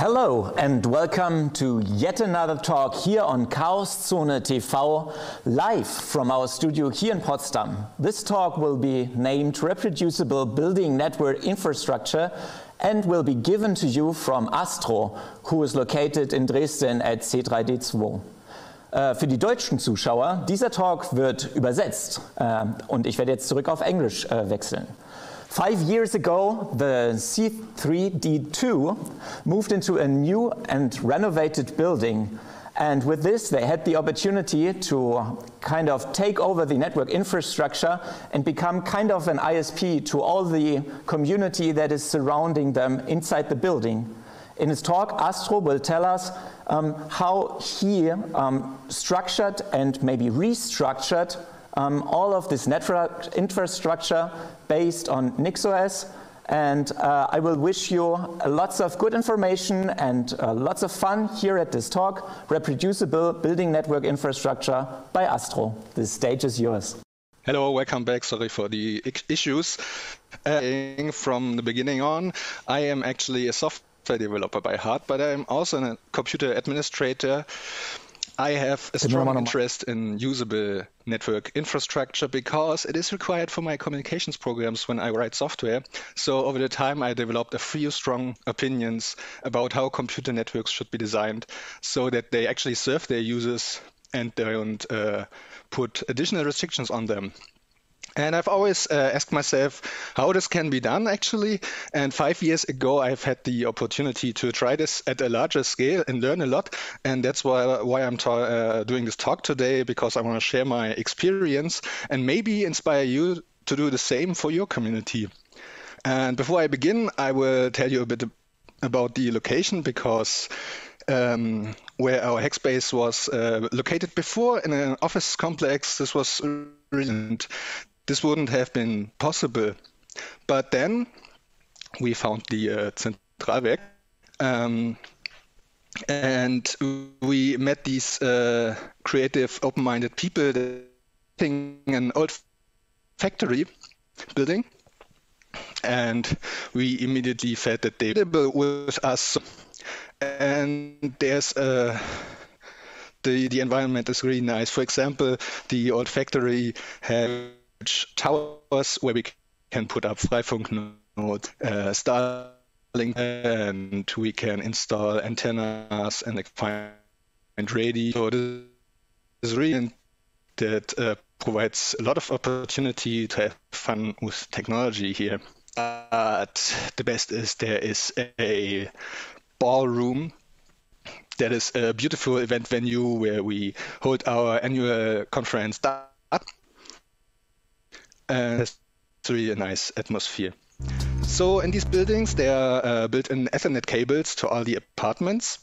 Hello and welcome to yet another talk here on Chaoszone TV, live from our studio here in Potsdam. This talk will be named Reproducible Building Network Infrastructure and will be given to you from Astro, who is located in Dresden at C3D2. Äh, für die deutschen Zuschauer, dieser Talk wird übersetzt äh, und ich werde jetzt zurück auf Englisch äh, wechseln. Five years ago, the C3D2 moved into a new and renovated building. And with this, they had the opportunity to kind of take over the network infrastructure and become kind of an ISP to all the community that is surrounding them inside the building. In his talk, Astro will tell us um, how he um, structured and maybe restructured um, all of this network infrastructure based on NixOS. And uh, I will wish you lots of good information and uh, lots of fun here at this talk, Reproducible Building Network Infrastructure by Astro. The stage is yours. Hello, welcome back. Sorry for the issues. Uh, from the beginning on, I am actually a software developer by heart, but I'm also a computer administrator I have a strong interest in usable network infrastructure because it is required for my communications programs when I write software. So over the time, I developed a few strong opinions about how computer networks should be designed so that they actually serve their users and don't uh, put additional restrictions on them. And I've always uh, asked myself how this can be done actually. And five years ago, I've had the opportunity to try this at a larger scale and learn a lot. And that's why, why I'm uh, doing this talk today, because I want to share my experience and maybe inspire you to do the same for your community. And before I begin, I will tell you a bit about the location because um, where our Hackspace was uh, located before in an office complex. This was brilliant this wouldn't have been possible. But then we found the uh, Zentralwerk. Um, and we met these uh, creative, open-minded people in an old factory building, and we immediately felt that they were with us. And there's a uh, the the environment is really nice. For example, the old factory had towers where we can put up Freifunk nodes, uh, Starlink, and we can install antennas and find radio. So this is really that uh, provides a lot of opportunity to have fun with technology here. But the best is there is a ballroom that is a beautiful event venue where we hold our annual conference and it's really a nice atmosphere. So in these buildings, there are uh, built-in Ethernet cables to all the apartments.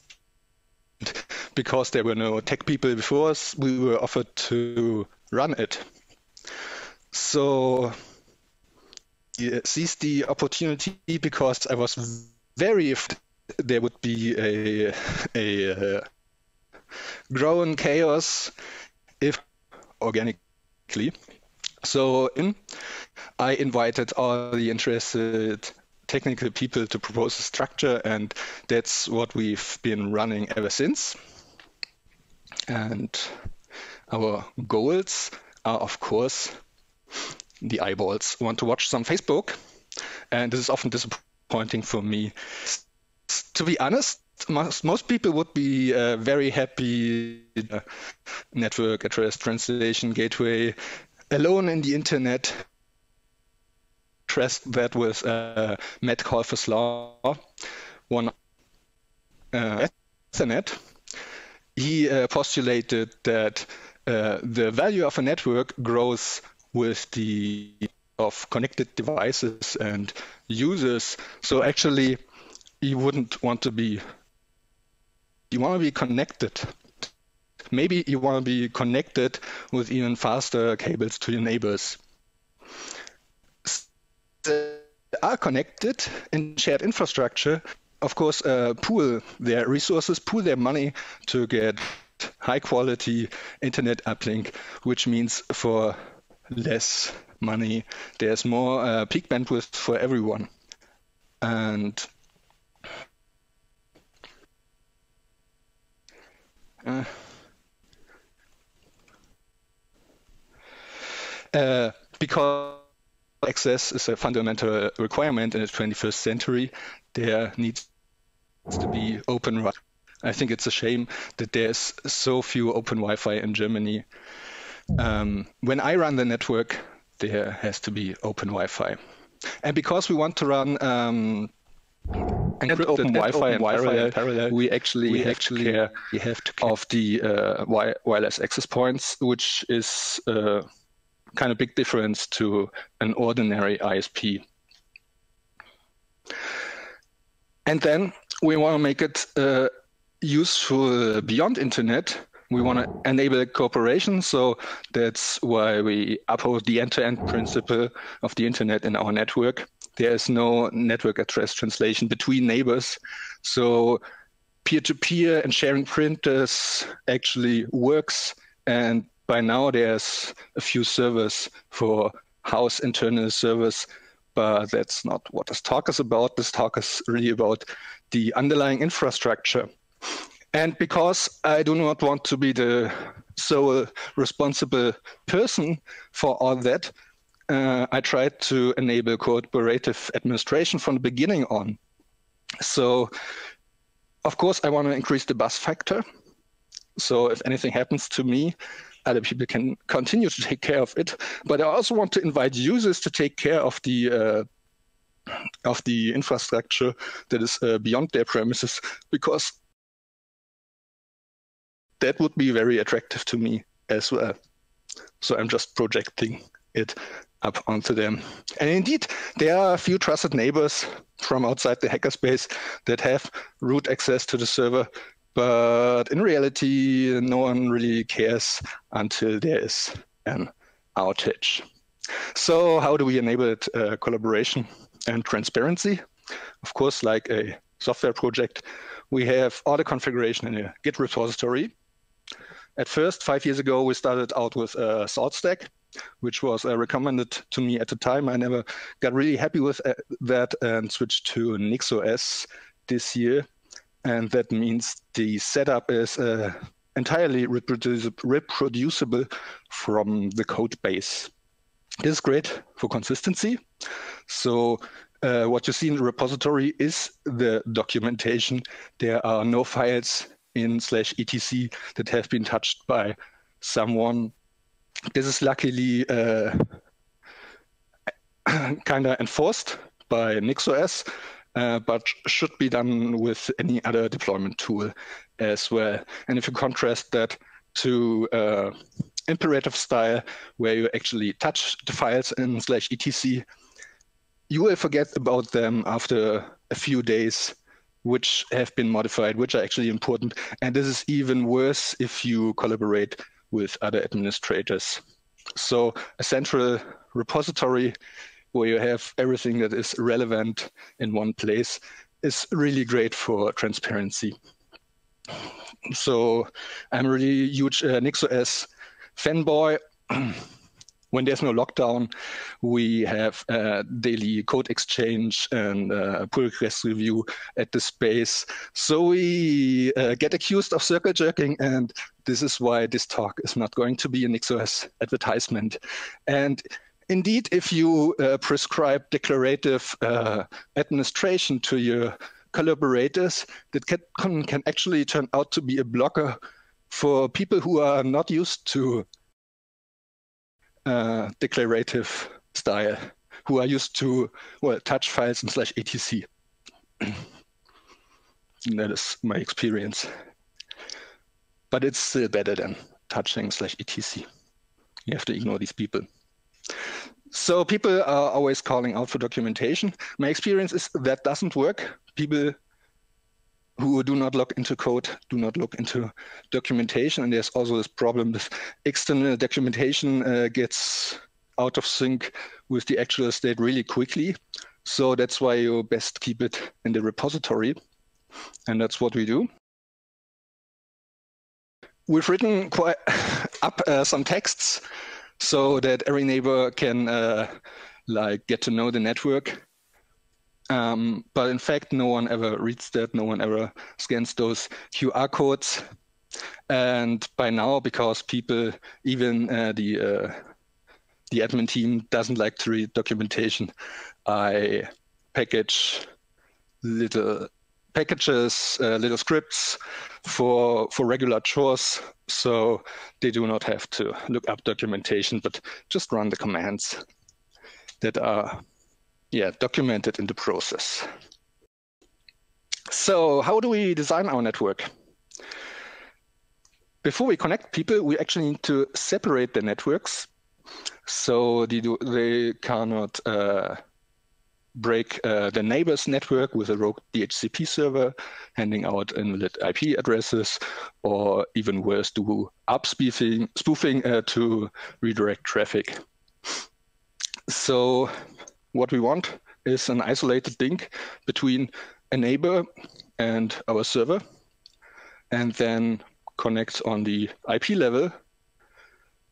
Because there were no tech people before us, we were offered to run it. So yeah, seized the opportunity because I was very if there would be a a uh, growing chaos if organically so in, I invited all the interested technical people to propose a structure, and that's what we've been running ever since. And our goals are, of course, the eyeballs want to watch some Facebook, and this is often disappointing for me. To be honest, most, most people would be uh, very happy uh, network address translation gateway alone in the internet trust that with uh, Metcalfe's law, one uh, Ethernet, he uh, postulated that uh, the value of a network grows with the of connected devices and users. So actually, you wouldn't want to be. You want to be connected maybe you want to be connected with even faster cables to your neighbors. They are connected in shared infrastructure. Of course, uh, pool their resources, pool their money to get high quality internet uplink, which means for less money, there's more uh, peak bandwidth for everyone. And Uh, uh, because access is a fundamental requirement in the 21st century, there needs to be open. I think it's a shame that there's so few open Wi-Fi in Germany. Um, when I run the network, there has to be open Wi-Fi, and because we want to run um, encrypted open Wi-Fi and parallel, parallel, we actually we actually care, we have to care of the uh, wireless access points, which is uh, kind of big difference to an ordinary ISP. And then we want to make it uh, useful beyond internet. We want to enable cooperation, so that's why we uphold the end-to-end principle of the internet in our network. There is no network address translation between neighbors, so peer-to-peer -peer and sharing printers actually works, and by now there's a few servers for house internal servers, but that's not what this talk is about. This talk is really about the underlying infrastructure. And because I do not want to be the sole responsible person for all that, uh, I tried to enable cooperative administration from the beginning on. So, of course, I want to increase the bus factor. So if anything happens to me, other people can continue to take care of it. But I also want to invite users to take care of the uh, of the infrastructure that is uh, beyond their premises, because that would be very attractive to me as well. So I'm just projecting it up onto them. And indeed, there are a few trusted neighbors from outside the hackerspace that have root access to the server but in reality, no one really cares until there is an outage. So how do we enable it, uh, collaboration and transparency? Of course, like a software project, we have all the configuration in a Git repository. At first, five years ago, we started out with a SaltStack, which was uh, recommended to me at the time. I never got really happy with uh, that and switched to NixOS this year and that means the setup is uh, entirely reproducible from the code base. This is great for consistency. So uh, what you see in the repository is the documentation. There are no files in slash etc that have been touched by someone. This is luckily uh, kind of enforced by NixOS, uh, but should be done with any other deployment tool as well. And if you contrast that to uh, imperative style, where you actually touch the files in slash etc, you will forget about them after a few days, which have been modified, which are actually important. And this is even worse if you collaborate with other administrators. So a central repository where you have everything that is relevant in one place is really great for transparency. So I'm a really huge uh, NixOS fanboy. when there's no lockdown, we have daily code exchange and uh, pull request review at the space. So we uh, get accused of circle jerking, and this is why this talk is not going to be a NixOS advertisement. And indeed, if you uh, prescribe declarative uh, administration to your collaborators, that can, can actually turn out to be a blocker for people who are not used to uh, declarative style, who are used to well touch files and slash etc. that is my experience. But it's still better than touching slash etc. You have to ignore these people. So people are always calling out for documentation. My experience is that doesn't work. People who do not look into code do not look into documentation. And there's also this problem with external documentation uh, gets out of sync with the actual state really quickly. So that's why you best keep it in the repository. And that's what we do. We've written quite up uh, some texts so that every neighbor can uh, like get to know the network. Um, but in fact, no one ever reads that. No one ever scans those QR codes. And by now, because people, even uh, the uh, the admin team doesn't like to read documentation, I package little packages, uh, little scripts for for regular chores, so they do not have to look up documentation, but just run the commands that are yeah documented in the process. So how do we design our network? Before we connect people, we actually need to separate the networks so they, do, they cannot uh, break uh, the neighbor's network with a rogue DHCP server, handing out invalid IP addresses, or even worse, do ARP spoofing, spoofing uh, to redirect traffic. So what we want is an isolated link between a neighbor and our server, and then connect on the IP level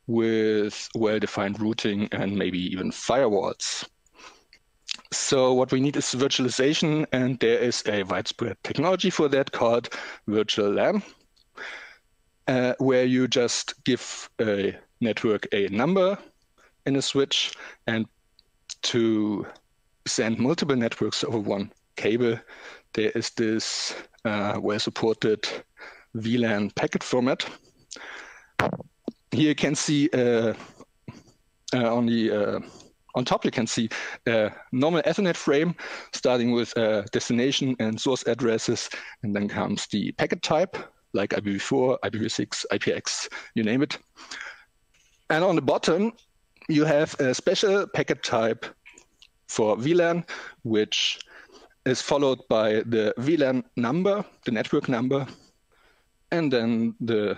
with well-defined routing and maybe even firewalls. So what we need is virtualization, and there is a widespread technology for that called virtual LAN, uh, where you just give a network a number in a switch, and to send multiple networks over one cable, there is this uh, well-supported VLAN packet format. Here you can see uh, uh, on the uh, on top, you can see a normal Ethernet frame starting with destination and source addresses, and then comes the packet type, like IPv4, IPv6, IPX, you name it. And on the bottom, you have a special packet type for VLAN, which is followed by the VLAN number, the network number, and then the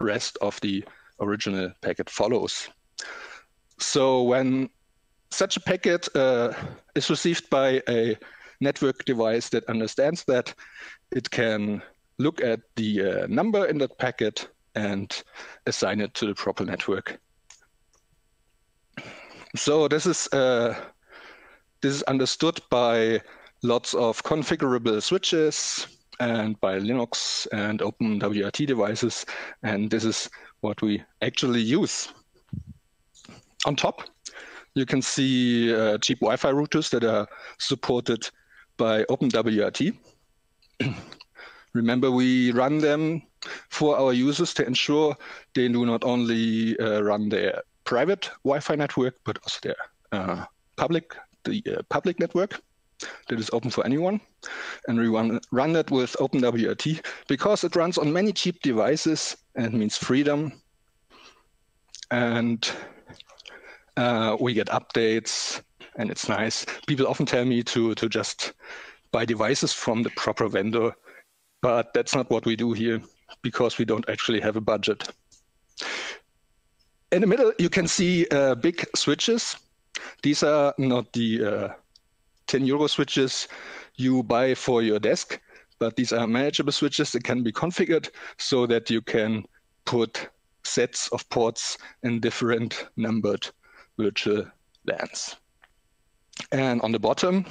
rest of the original packet follows. So when such a packet uh, is received by a network device that understands that. It can look at the uh, number in that packet and assign it to the proper network. So this is uh, this is understood by lots of configurable switches and by Linux and OpenWRT devices, and this is what we actually use. On top, you can see uh, cheap Wi-Fi routers that are supported by OpenWRT. Remember, we run them for our users to ensure they do not only uh, run their private Wi-Fi network, but also their uh, public, the uh, public network that is open for anyone. And we run, run that with OpenWRT because it runs on many cheap devices and means freedom. And uh, we get updates, and it's nice. People often tell me to to just buy devices from the proper vendor, but that's not what we do here because we don't actually have a budget. In the middle, you can see uh, big switches. These are not the uh, 10 euro switches you buy for your desk, but these are manageable switches that can be configured so that you can put sets of ports in different numbered virtual LANs. And on the bottom,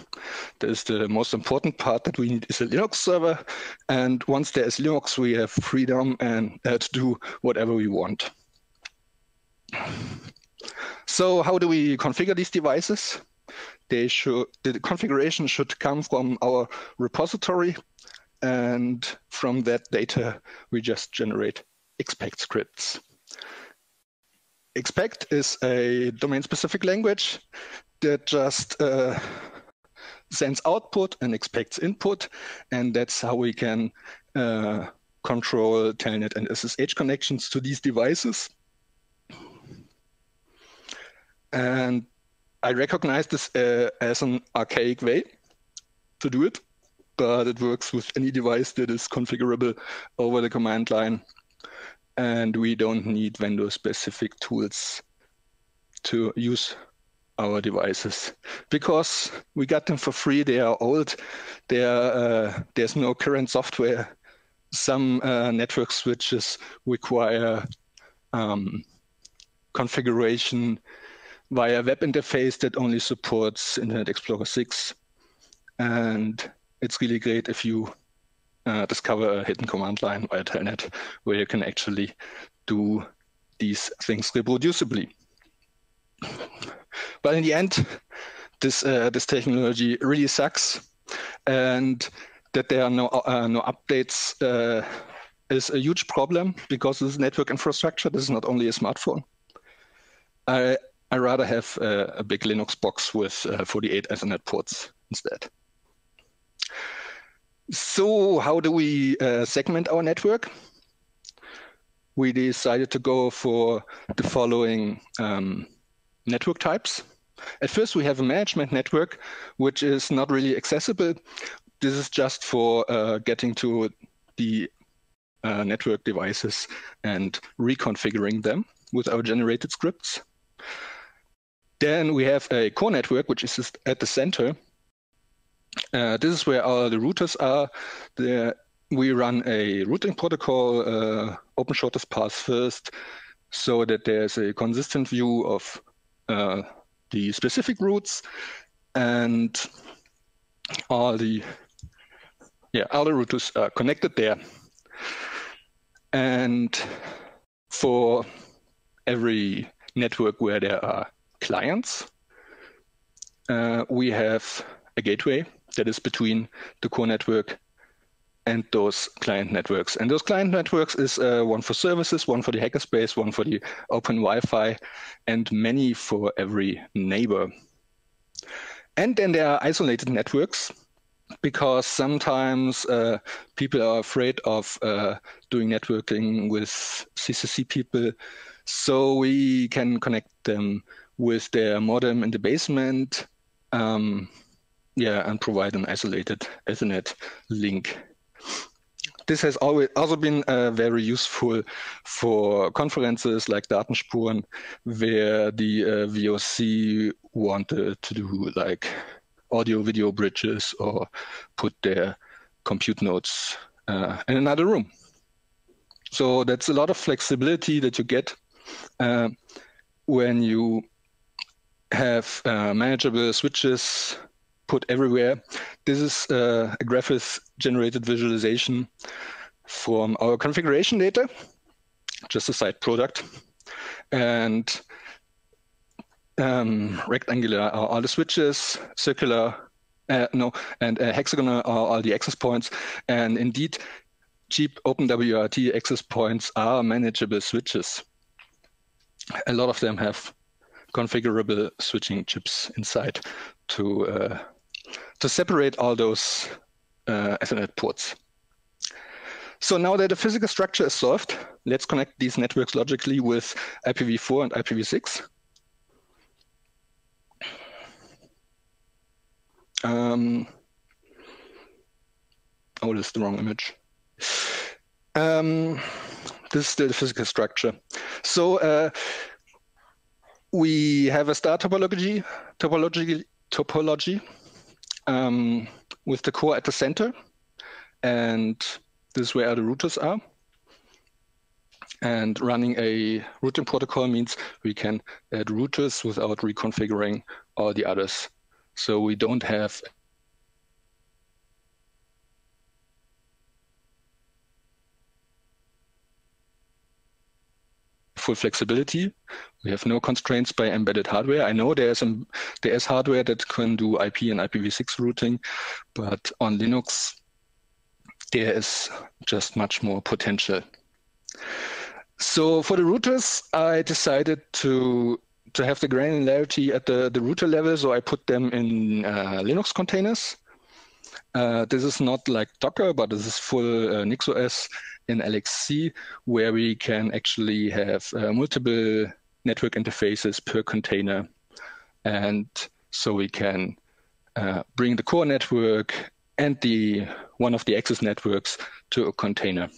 there's the most important part that we need is a Linux server. And once there is Linux, we have freedom and uh, to do whatever we want. So how do we configure these devices? They should, the configuration should come from our repository. And from that data, we just generate expect scripts. Expect is a domain-specific language that just uh, sends output and expects input, and that's how we can uh, control telnet and SSH connections to these devices. And I recognize this uh, as an archaic way to do it, but it works with any device that is configurable over the command line and we don't need vendor specific tools to use our devices because we got them for free. They are old. They are, uh, there's no current software. Some uh, network switches require um, configuration via web interface that only supports Internet Explorer 6. And it's really great if you uh, discover a hidden command line via Telnet where you can actually do these things reproducibly. But in the end, this uh, this technology really sucks, and that there are no uh, no updates uh, is a huge problem because this network infrastructure. This is not only a smartphone. I I rather have a, a big Linux box with uh, 48 Ethernet ports instead. So how do we uh, segment our network? We decided to go for the following um, network types. At first, we have a management network, which is not really accessible. This is just for uh, getting to the uh, network devices and reconfiguring them with our generated scripts. Then we have a core network, which is at the center. Uh, this is where all the routers are. The, we run a routing protocol, uh, open shortest path first, so that there's a consistent view of uh, the specific routes and all the yeah all the routers are connected there. And for every network where there are clients, uh, we have a gateway that is between the core network and those client networks. And those client networks is uh, one for services, one for the hackerspace, one for the open Wi-Fi, and many for every neighbor. And then there are isolated networks because sometimes uh, people are afraid of uh, doing networking with CCC people. So we can connect them with their modem in the basement. Um, yeah, and provide an isolated Ethernet link this has always also been uh, very useful for conferences like Datenspuren, where the uh, VOC wanted to do like audio video bridges or put their compute nodes uh, in another room. So that's a lot of flexibility that you get uh, when you have uh, manageable switches put everywhere. This is uh, a Graphviz generated visualization from our configuration data, just a side product. And um, rectangular are all the switches, circular, uh, no, and uh, hexagonal are all the access points. And indeed, cheap OpenWRT access points are manageable switches. A lot of them have configurable switching chips inside to uh, to separate all those uh, Ethernet ports. So now that the physical structure is solved, let's connect these networks logically with IPv4 and IPv6. Um, oh, this is the wrong image. Um, this is the physical structure. So uh, we have a star topology, topology, topology um, with the core at the center. And this is where the routers are. And running a routing protocol means we can add routers without reconfiguring all the others. So we don't have full flexibility. We have no constraints by embedded hardware. I know there's um, there's hardware that can do IP and IPv6 routing, but on Linux there is just much more potential. So for the routers, I decided to to have the granularity at the, the router level, so I put them in uh, Linux containers. Uh, this is not like Docker, but this is full uh, NixOS in LXC, where we can actually have uh, multiple network interfaces per container. And so we can uh, bring the core network and the one of the access networks to a container.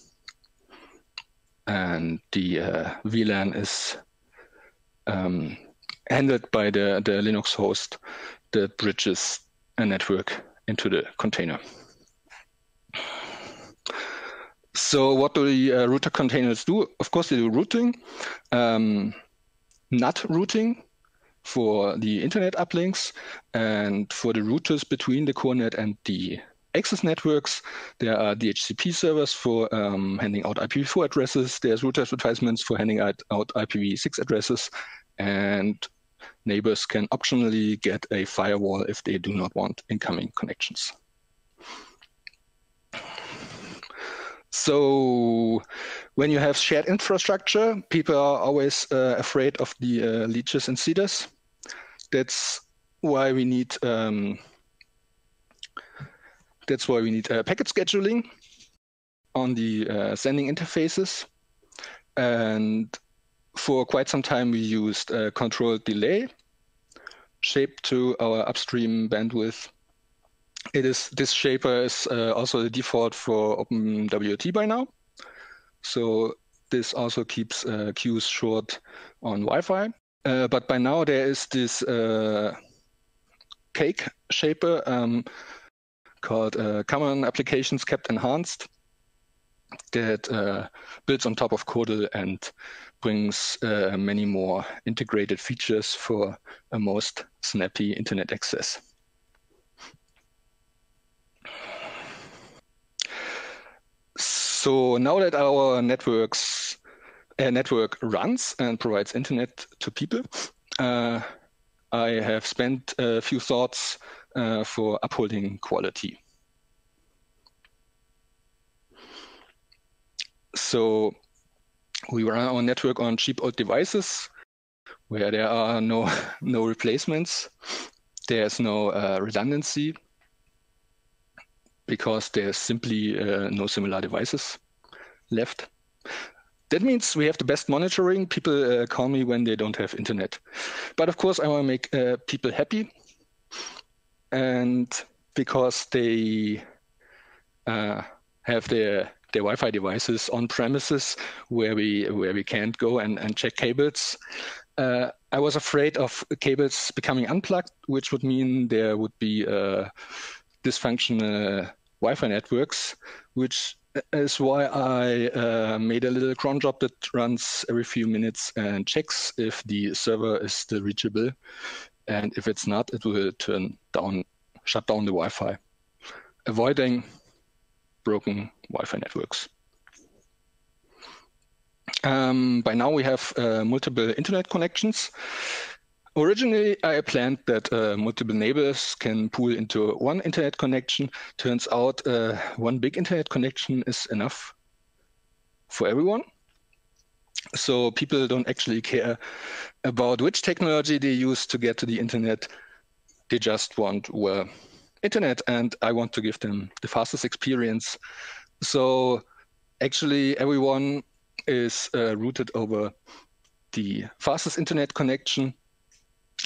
And the uh, VLAN is um, handled by the, the Linux host that bridges a network into the container. So what do the uh, router containers do? Of course, they do routing, um, NAT routing for the internet uplinks, and for the routers between the core net and the access networks. There are DHCP servers for um, handing out IPv4 addresses. There's router advertisements for handing out, out IPv6 addresses. And neighbors can optionally get a firewall if they do not want incoming connections. So when you have shared infrastructure, people are always uh, afraid of the uh, leeches and seeders. That's why we need um, that's why we need uh, packet scheduling on the uh, sending interfaces. And for quite some time, we used uh, controlled delay shaped to our upstream bandwidth. It is this shaper is uh, also the default for OpenWRT by now. So this also keeps uh, queues short on Wi-Fi. Uh, but by now there is this uh, cake shaper um, called uh, Common Applications Kept Enhanced that uh, builds on top of CODEL and brings uh, many more integrated features for a most snappy internet access. So now that our networks uh, network runs and provides internet to people, uh, I have spent a few thoughts uh, for upholding quality. So we run our network on cheap old devices where there are no no replacements. There's no uh, redundancy because there's simply uh, no similar devices left. That means we have the best monitoring. People uh, call me when they don't have internet. But of course, I want to make uh, people happy. And because they uh, have their their Wi-Fi devices on premises where we where we can't go and, and check cables. Uh, I was afraid of cables becoming unplugged, which would mean there would be uh, dysfunctional Wi-Fi networks, which is why I uh, made a little cron job that runs every few minutes and checks if the server is still reachable. And if it's not, it will turn down, shut down the Wi-Fi, avoiding broken Wi-Fi networks. Um, by now we have uh, multiple internet connections. Originally, I planned that uh, multiple neighbors can pool into one internet connection. Turns out uh, one big internet connection is enough for everyone. So people don't actually care about which technology they use to get to the internet. They just want well, internet, and I want to give them the fastest experience. So actually, everyone is uh, routed over the fastest internet connection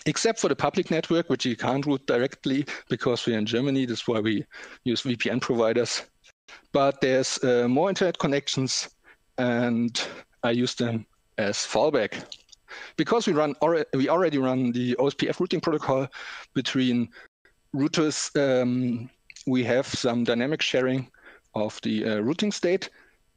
except for the public network, which you can't route directly because we're in Germany. That's why we use VPN providers. But there's uh, more internet connections, and I use them as fallback. Because we run we already run the OSPF routing protocol between routers, um, we have some dynamic sharing of the uh, routing state,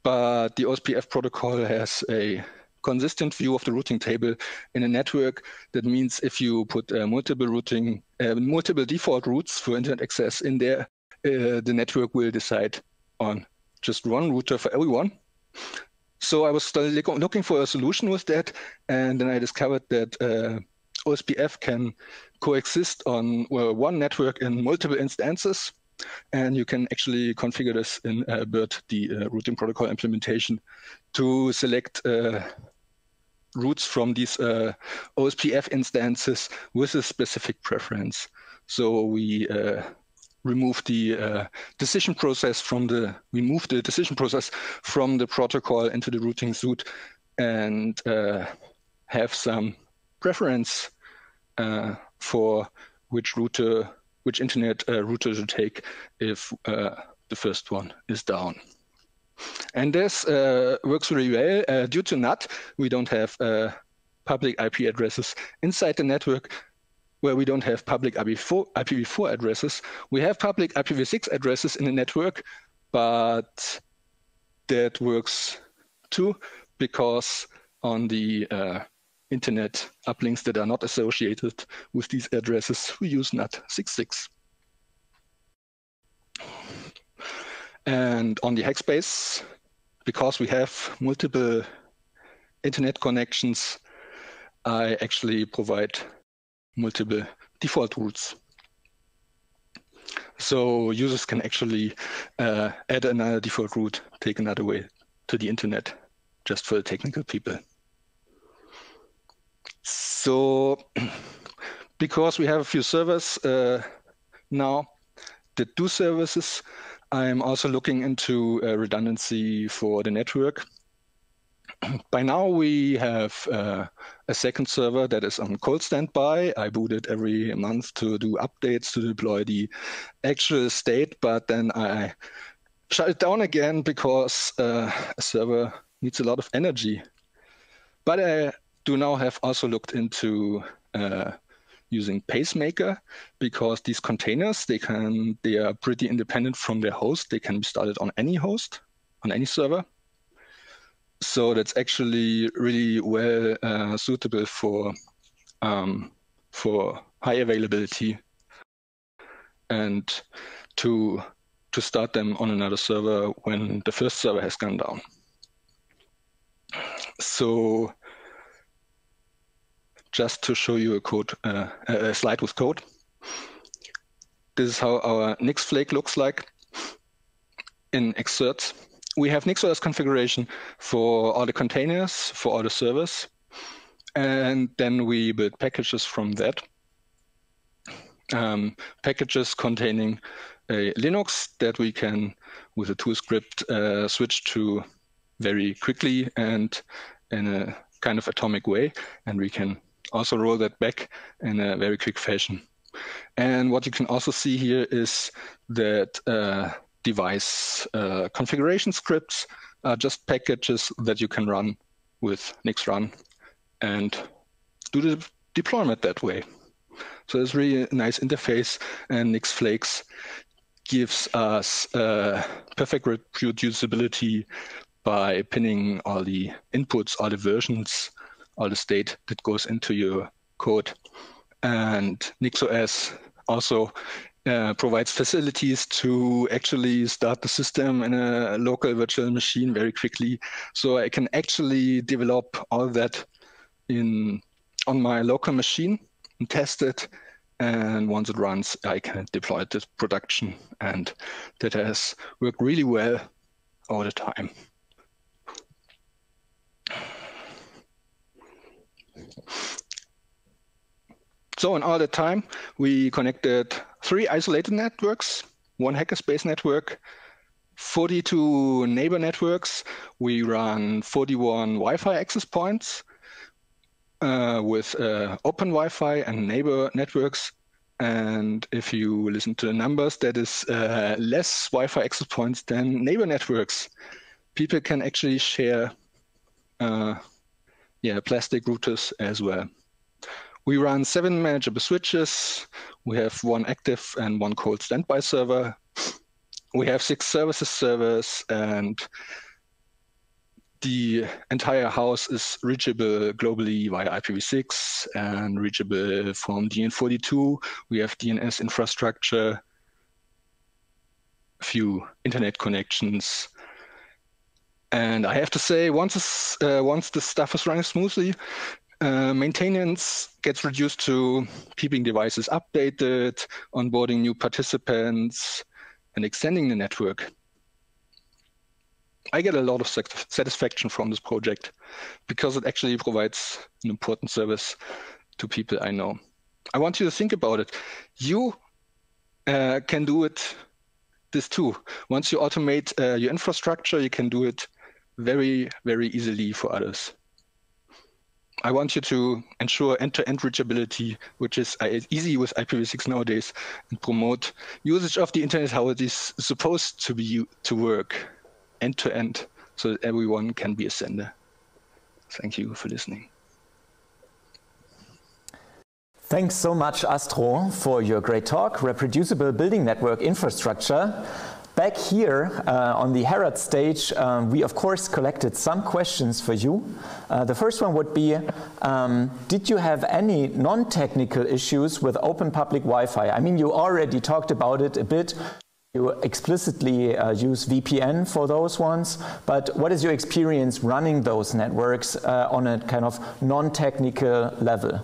but the OSPF protocol has a consistent view of the routing table in a network. That means if you put uh, multiple routing, uh, multiple default routes for internet access in there, uh, the network will decide on just one router for everyone. So I was looking for a solution with that, and then I discovered that uh, OSPF can coexist on well, one network in multiple instances. And you can actually configure this in uh, BIRD, the uh, routing protocol implementation, to select uh, routes from these uh, OSPF instances with a specific preference. So we uh, remove the uh, decision process from the we move the decision process from the protocol into the routing suite and uh, have some preference uh, for which router which internet uh, router to take if the first one is down. And this uh, works really well. Uh, due to NAT, we don't have uh, public IP addresses inside the network where we don't have public IPv4, IPv4 addresses. We have public IPv6 addresses in the network, but that works too because on the uh, internet uplinks that are not associated with these addresses, we use NAT 66. And on the hex Hackspace, because we have multiple internet connections, I actually provide multiple default routes. So users can actually uh, add another default route, take another way to the internet, just for the technical people. So because we have a few servers uh, now that do services, I'm also looking into uh, redundancy for the network. By now we have uh, a second server that is on cold standby. I boot it every month to do updates to deploy the actual state, but then I shut it down again because uh, a server needs a lot of energy. But I do now have also looked into uh, using pacemaker because these containers they can they are pretty independent from their host. They can be started on any host on any server. So that's actually really well uh, suitable for um, for high availability and to to start them on another server when the first server has gone down. So just to show you a code, uh, a slide with code. This is how our Nix flake looks like in Xcerts. We have NixOS configuration for all the containers, for all the servers, and then we build packages from that. Um, packages containing a Linux that we can, with a tool script, uh, switch to very quickly and in a kind of atomic way, and we can also roll that back in a very quick fashion. And what you can also see here is that uh, device uh, configuration scripts are just packages that you can run with Nix-Run and do the deployment that way. So it's really a nice interface, and Nix Flakes gives us uh, perfect reproducibility by pinning all the inputs, all the versions all the state that goes into your code. And NixOS also uh, provides facilities to actually start the system in a local virtual machine very quickly. So I can actually develop all that in on my local machine and test it. And once it runs, I can deploy it to production. And that has worked really well all the time. So in all the time, we connected three isolated networks, one hackerspace network, 42 neighbor networks. We run 41 Wi-Fi access points uh, with uh, open Wi-Fi and neighbor networks. And if you listen to the numbers, that is uh, less Wi-Fi access points than neighbor networks. People can actually share uh, yeah, plastic routers as well. We run seven manageable switches. We have one active and one cold standby server. We have six services servers and the entire house is reachable globally via IPv6 and reachable from DN42. We have DNS infrastructure, a few internet connections, and I have to say, once this, uh, once the stuff is running smoothly, uh, maintenance gets reduced to keeping devices updated, onboarding new participants, and extending the network. I get a lot of satisfaction from this project because it actually provides an important service to people I know. I want you to think about it. You uh, can do it this too. Once you automate uh, your infrastructure, you can do it very, very easily for others. I want you to ensure end-to-end reachability, which is uh, easy with IPv6 nowadays, and promote usage of the internet how it is supposed to be to work end-to-end, so that everyone can be a sender. Thank you for listening. Thanks so much, Astro, for your great talk, Reproducible Building Network Infrastructure. Back here uh, on the Herod stage, um, we of course collected some questions for you. Uh, the first one would be, um, did you have any non-technical issues with open public Wi-Fi? I mean, you already talked about it a bit, you explicitly uh, use VPN for those ones, but what is your experience running those networks uh, on a kind of non-technical level?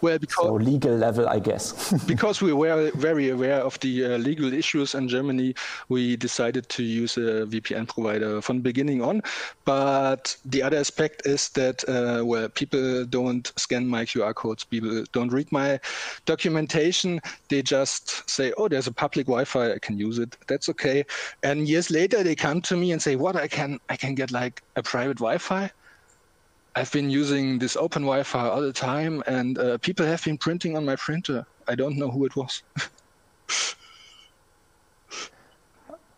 Well, because so legal level, I guess. because we were very aware of the uh, legal issues in Germany, we decided to use a VPN provider from the beginning on. But the other aspect is that uh, well, people don't scan my QR codes, people don't read my documentation. They just say, "Oh, there's a public Wi-Fi, I can use it. That's okay." And years later, they come to me and say, "What? I can I can get like a private Wi-Fi." I've been using this open Wi-Fi all the time, and uh, people have been printing on my printer. I don't know who it was.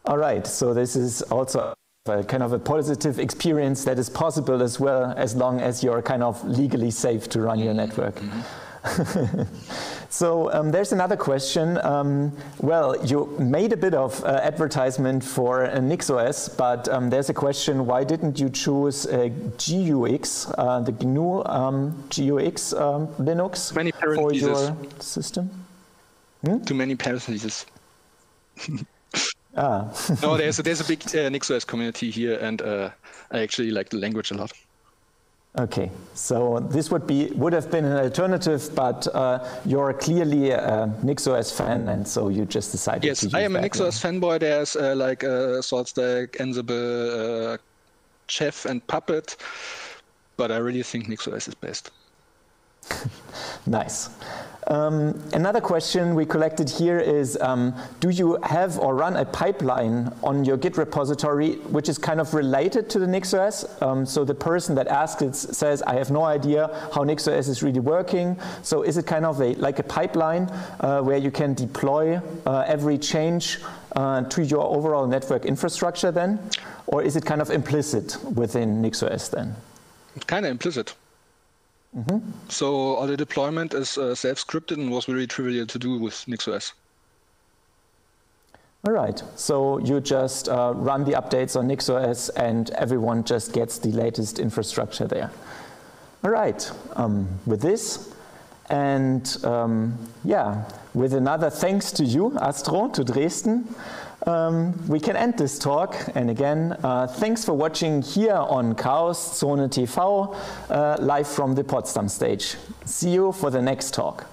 all right, so this is also a kind of a positive experience that is possible as well, as long as you're kind of legally safe to run your network. Mm -hmm. so um, there's another question. Um, well, you made a bit of uh, advertisement for uh, NixOS, but um, there's a question, why didn't you choose uh, Guix, uh, the GNU um, Guix um, Linux many for your system? Hmm? Too many parentheses. ah. no, there's a, there's a big uh, NixOS community here, and uh, I actually like the language a lot. Okay, so this would be would have been an alternative, but uh, you're clearly a NixOS fan, and so you just decided yes, to use I am a NixOS fanboy. There's uh, like uh, SaltStack, Ansible, uh, Chef, and Puppet, but I really think NixOS is best. nice. Um, another question we collected here is, um, do you have or run a pipeline on your Git repository which is kind of related to the NixOS? Um, so the person that asked it says, I have no idea how NixOS is really working. So is it kind of a, like a pipeline uh, where you can deploy uh, every change uh, to your overall network infrastructure then? Or is it kind of implicit within NixOS then? Kind of implicit. Mm -hmm. So all the deployment is uh, self-scripted and was very trivial to do with NixOS. All right, so you just uh, run the updates on NixOS and everyone just gets the latest infrastructure there. All right, um, with this, and um, yeah, with another thanks to you, Astro, to Dresden um, we can end this talk. And again, uh, thanks for watching here on Chaos Zone TV, uh, live from the Potsdam stage. See you for the next talk.